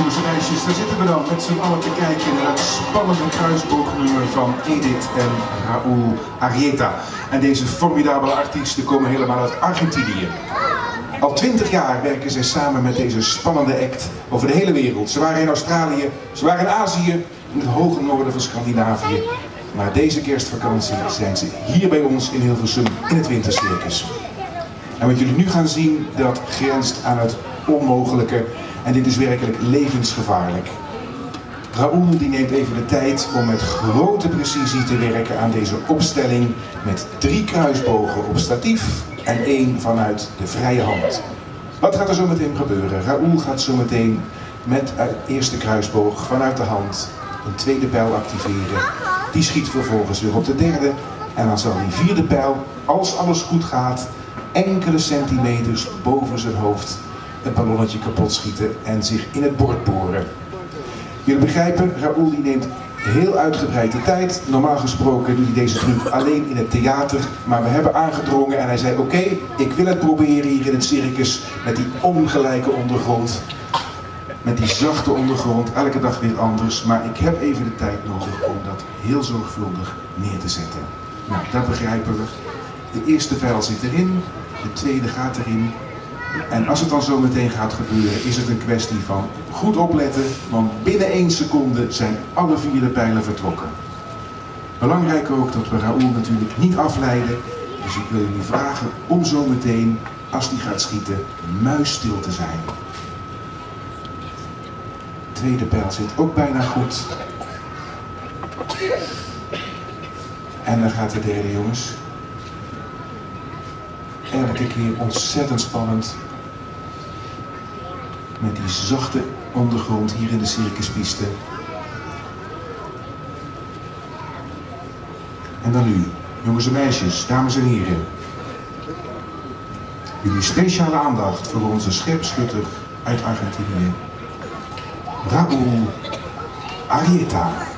meisjes, daar zitten we dan met z'n allen te kijken naar het spannende kruisboognummer van Edith en Raúl Arrieta. En deze formidabele artiesten komen helemaal uit Argentinië. Al twintig jaar werken zij samen met deze spannende act over de hele wereld. Ze waren in Australië, ze waren in Azië, in het hoge noorden van Scandinavië. Maar deze kerstvakantie zijn ze hier bij ons in Hilversum in het Wintercircus. En wat jullie nu gaan zien, dat grenst aan het onmogelijke. En dit is werkelijk levensgevaarlijk. Raoul die neemt even de tijd om met grote precisie te werken aan deze opstelling met drie kruisbogen op statief en één vanuit de vrije hand. Wat gaat er zo meteen gebeuren? Raoul gaat zo meteen met de eerste kruisboog vanuit de hand een tweede pijl activeren. Die schiet vervolgens weer op de derde en dan zal die vierde pijl, als alles goed gaat, enkele centimeters boven zijn hoofd het ballonnetje kapot schieten en zich in het bord boren. Jullie begrijpen, Raoul die neemt heel uitgebreid de tijd. Normaal gesproken doet hij deze truc alleen in het theater. Maar we hebben aangedrongen en hij zei oké, ik wil het proberen hier in het circus met die ongelijke ondergrond. Met die zachte ondergrond, elke dag weer anders. Maar ik heb even de tijd nodig om dat heel zorgvuldig neer te zetten. Nou, dat begrijpen we. De eerste pijl zit erin, de tweede gaat erin. En als het dan zo meteen gaat gebeuren, is het een kwestie van goed opletten, want binnen één seconde zijn alle vier de pijlen vertrokken. Belangrijk ook dat we Raoul natuurlijk niet afleiden, dus ik wil jullie vragen om zo meteen, als die gaat schieten, muisstil te zijn. De tweede pijl zit ook bijna goed. En dan gaat de derde, jongens elke keer ontzettend spannend. Met die zachte ondergrond hier in de circuspiste. En dan nu, jongens en meisjes, dames en heren. Jullie speciale aandacht voor onze scherpschutter uit Argentinië. Raúl Arieta.